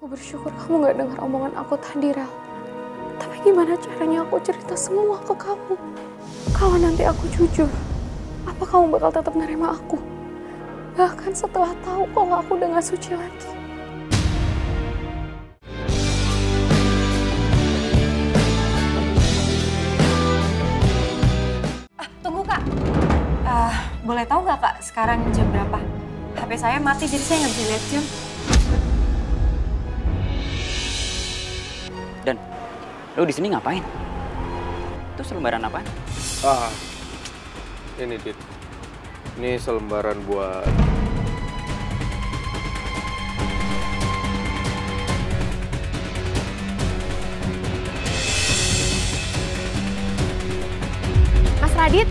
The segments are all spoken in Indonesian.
Aku bersyukur kamu gak dengar omongan aku tadi, Rel. Tapi gimana caranya aku cerita semua ke kamu? Kalau nanti aku jujur, apa kamu bakal tetap nerima aku? Bahkan setelah tahu kalau aku udah gak suci lagi. Ah. Ah, boleh tahu nggak kak sekarang jam berapa? HP saya mati jadi saya nggak bisa lihat jam. Lu di sini ngapain? Itu selembaran apa? Ah, ini Dit. Ini selembaran buat Mas Radit,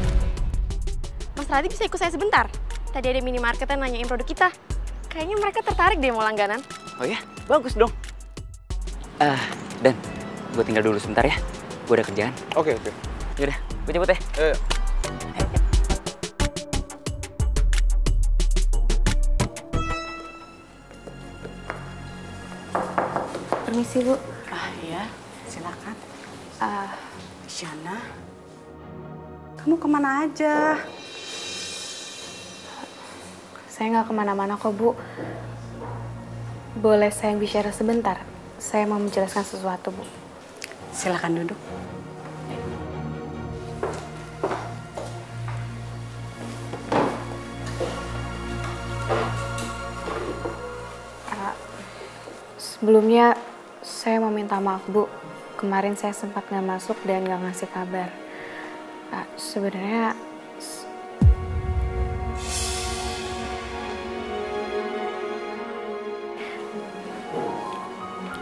Mas Radit bisa ikut saya sebentar? Tadi ada minimarket yang nanyain produk kita. Kayaknya mereka tertarik deh mau langganan. Oh ya, bagus dong. Ah, Dan, gue tinggal dulu sebentar ya. Gue ada kerjaan. Oke, oke. Yaudah, gue cabut ya. Eh, Permisi, Bu. Ah iya, silakan. Ah, Shana, kamu ke mana aja? saya nggak ke mana-mana kok, Bu. Boleh saya bicara sebentar? Saya mau menjelaskan sesuatu, Bu. Silakan duduk. Sebelumnya, saya mau minta maaf, Bu. Kemarin saya sempat nggak masuk dan nggak ngasih kabar. Ah, sebenarnya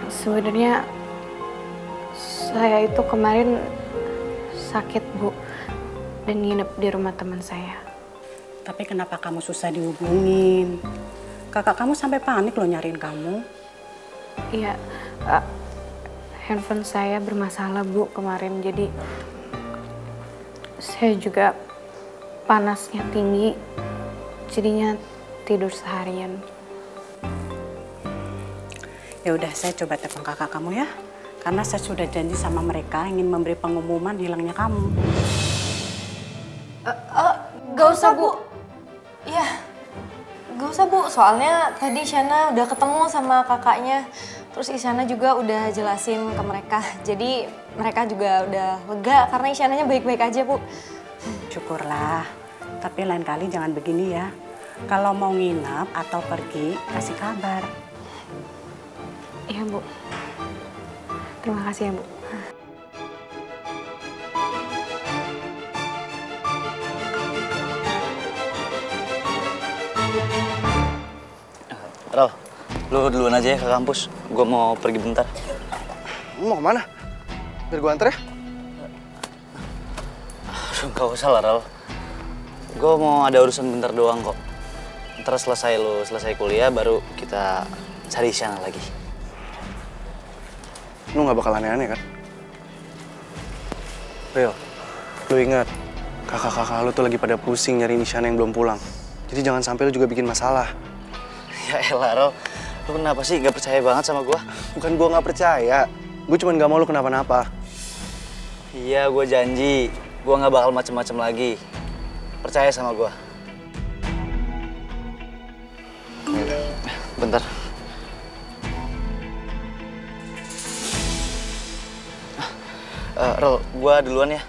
sebenarnya saya itu kemarin sakit, Bu, dan nginep di rumah teman saya. Tapi kenapa kamu susah dihubungin? Kakak kamu sampai panik loh nyariin kamu. Iya, eh, handphone saya bermasalah bu kemarin, jadi saya juga panasnya tinggi, jadinya tidur seharian. Ya udah, saya coba telepon kakak kamu ya. Karena saya sudah janji sama mereka ingin memberi pengumuman hilangnya kamu. Gak usah bu. Iya. Gak usah bu, soalnya tadi Shana udah ketemu sama kakaknya. Terus Isyana juga udah jelasin ke mereka. Jadi mereka juga udah lega karena Isyananya baik-baik aja bu. Syukurlah. Tapi lain kali jangan begini ya. Kalau mau nginep atau pergi, kasih kabar. Iya bu. Terima kasih ya bu. Ral, lu duluan aja ya ke kampus. Gue mau pergi bentar. Lu mau ke mana? Biar gue anter ya? Aduh, gak usah lah, Ral. Gue mau ada urusan bentar doang kok. Ntar selesai lu selesai kuliah, baru kita cari Isyana lagi. Lu gak bakal aneh-aneh kan? Real, lu ingat kakak-kakak lu tuh lagi pada pusing nyari Isyana yang belum pulang. Jadi jangan sampai lu juga bikin masalah. Ya elah, Ral. Lu kenapa sih gak percaya banget sama gue? Bukan gua nggak percaya, gue cuman gak mau lu kenapa-napa. Iya, gue janji. Gue gak bakal macem-macem lagi. Percaya sama gue. Bentar. Uh, Rel, gue duluan ya.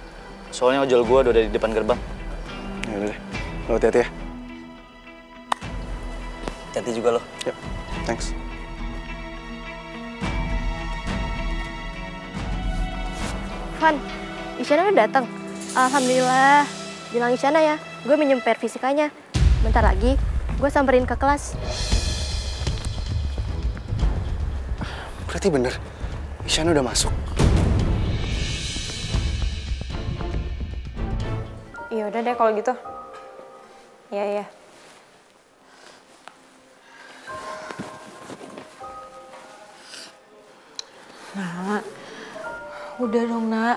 Soalnya ojol gue udah di depan gerbang. Ya udah deh, lu hati-hati ya. Hati juga lo. Yap, thanks. Van, Isyana udah datang. Alhamdulillah. Bilang Isyana ya, gue minjem pair fisikanya. Bentar lagi, gue samperin ke kelas. Berarti bener, Isyana udah masuk. Udah deh kalau gitu. Iya iya. Nak, udah dong nak.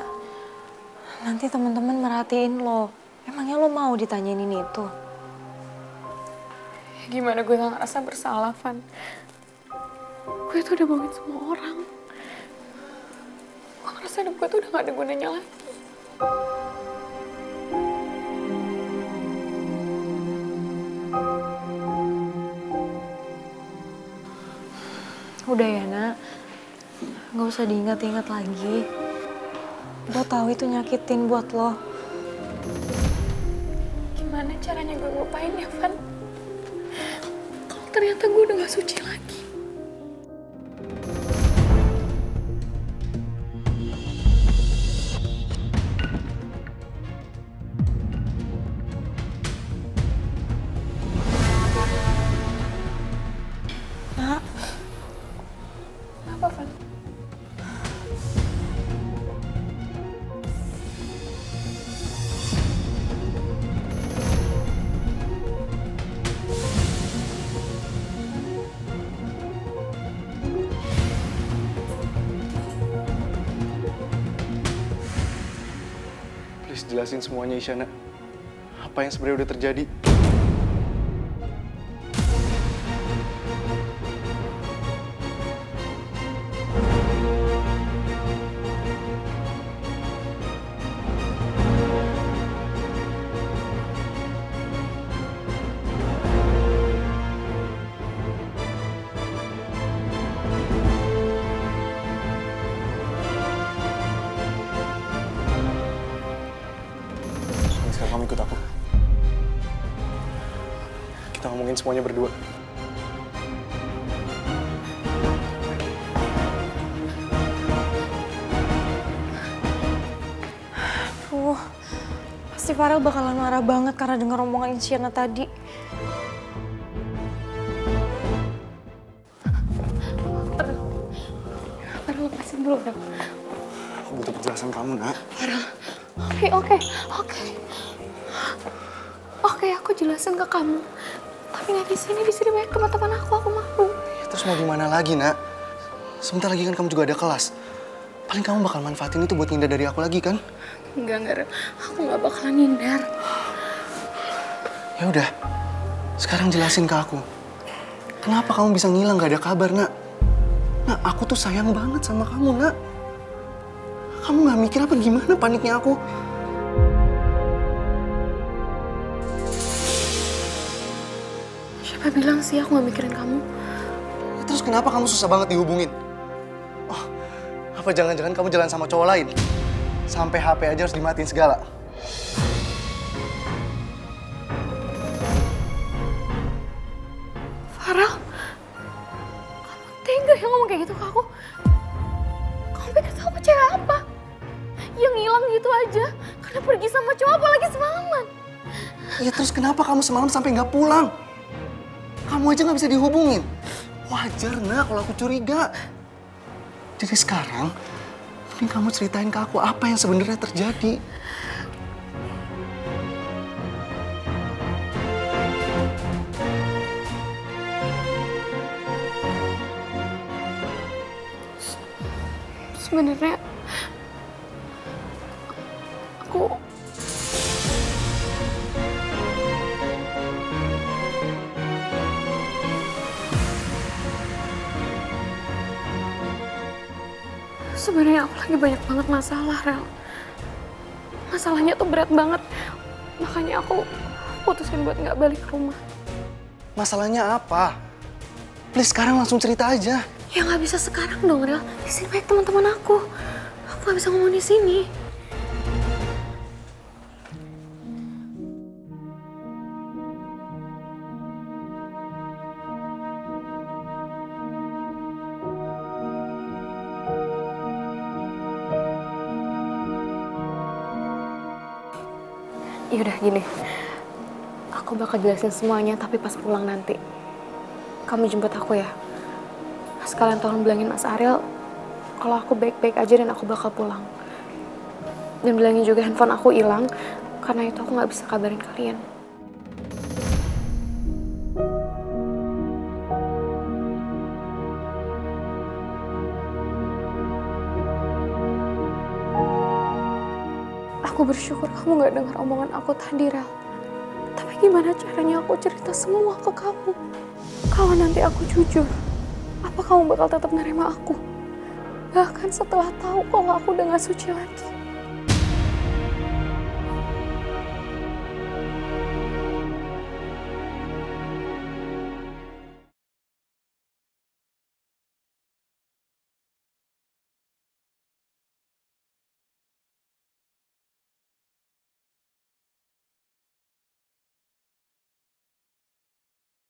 Nanti teman-teman merhatiin lo. Emangnya lo mau ditanyain ini itu? Gimana gue gak ngerasa bersalah, Van? gue tuh udah bohongin semua orang. Gue ngerasa hidup gue tuh udah gak ada gunanya lagi. Udah ya nak, nggak usah diingat-ingat lagi. Gue tahu itu nyakitin buat lo. Gimana caranya gue lupain ya, Van? Kalau ternyata gue udah gak suci lagi. Jelasin semuanya Isyana. Apa yang sebenarnya udah terjadi? Ngomongin semuanya berdua. Aduh, pasti Farel bakalan marah banget karena denger omongan Isyana tadi. Farel lepasin dulu dong. Aku butuh penjelasan kamu, nak. Oke, oke, oke. Oke, aku jelasin ke kamu. Tapi nggak di sini, di sini banyak teman-teman aku, aku malu. Ya, terus mau gimana lagi, nak? Sebentar lagi kan kamu juga ada kelas. Paling kamu bakal manfaatin itu buat ngindar dari aku lagi, kan? Enggak, enggak. Aku nggak bakalan ngindar. Ya udah, sekarang jelasin ke aku. Kenapa kamu bisa ngilang gak ada kabar, nak? Nak, aku tuh sayang banget sama kamu, nak. Kamu gak mikir apa gimana paniknya aku? Siapa bilang sih aku nggak mikirin kamu? Ya, terus kenapa kamu susah banget dihubungin? Oh, apa jangan-jangan kamu jalan sama cowok lain? Sampai HP aja harus dimatiin segala. Farel, kamu tega ya ngomong kayak gitu ke aku? Kamu pikir aku cewek apa? Yang hilang gitu aja karena pergi sama cowok apalagi semalaman. Ya terus kenapa kamu semalam sampai nggak pulang? Kamu aja nggak bisa dihubungin. Wajar nak kalau aku curiga. Jadi sekarang, mending kamu ceritain ke aku apa yang sebenarnya terjadi. Sebenarnya Aku lagi banyak banget masalah, Rel. Masalahnya tuh berat banget. Makanya aku putusin buat nggak balik ke rumah. Masalahnya apa? Please sekarang langsung cerita aja. Ya nggak bisa sekarang dong, Rel. Di sini banyak teman-teman aku. Aku nggak bisa ngomong di sini. Yaudah gini, aku bakal jelasin semuanya tapi pas pulang nanti. Kamu jemput aku ya. Sekalian tolong bilangin Mas Ariel kalau aku baik-baik aja dan aku bakal pulang. Dan bilangin juga handphone aku hilang karena itu aku nggak bisa kabarin kalian. Aku bersyukur kamu gak dengar omongan aku tadi, Rel. Tapi gimana caranya aku cerita semua ke kamu? Kalau nanti aku jujur, apa kamu bakal tetap nerima aku? Bahkan setelah tahu kalau aku udah gak suci lagi.